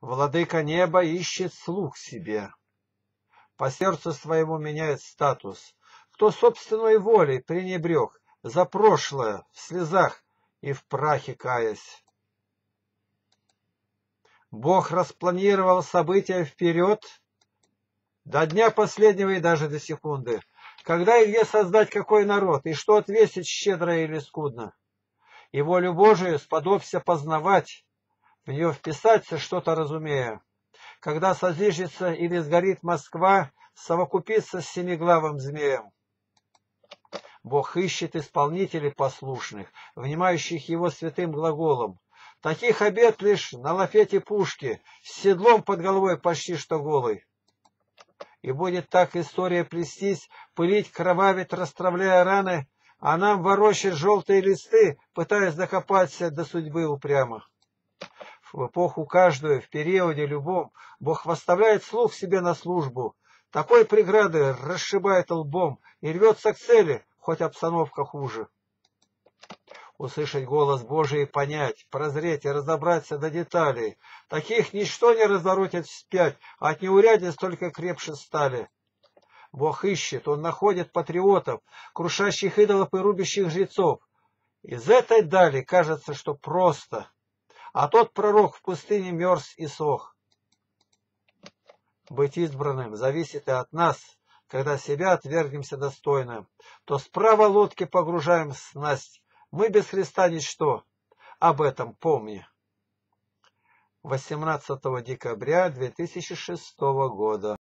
Владыка неба ищет слуг себе. По сердцу своему меняет статус. Кто собственной волей пренебрег за прошлое в слезах и в прахе каясь. Бог распланировал события вперед, до дня последнего и даже до секунды. Когда и где создать какой народ, и что отвесить щедро или скудно. И волю Божию сподобься познавать, в нее вписаться что-то разумея. Когда созижется или сгорит Москва, совокупиться с семиглавым змеем. Бог ищет исполнителей послушных, внимающих его святым глаголом. Таких обед лишь на лафете пушки, с седлом под головой почти что голый. И будет так история плестись, пылить, кровавить, расстравляя раны, а нам ворочать желтые листы, пытаясь докопаться до судьбы упрямо. В эпоху каждую, в периоде любом, Бог восставляет слух себе на службу. Такой преграды расшибает лбом и рвется к цели, хоть обстановка хуже. Услышать голос Божий и понять, прозреть и разобраться до деталей. Таких ничто не разворотит вспять, а от неурядиц только крепше стали. Бог ищет, Он находит патриотов, крушащих идолов и рубящих жрецов. Из этой дали кажется, что просто, а тот пророк в пустыне мерз и сох. Быть избранным зависит и от нас, когда себя отвергнемся достойно, то справа лодки погружаем снасть. Мы без Христа ничто. Об этом помни. 18 декабря 2006 года.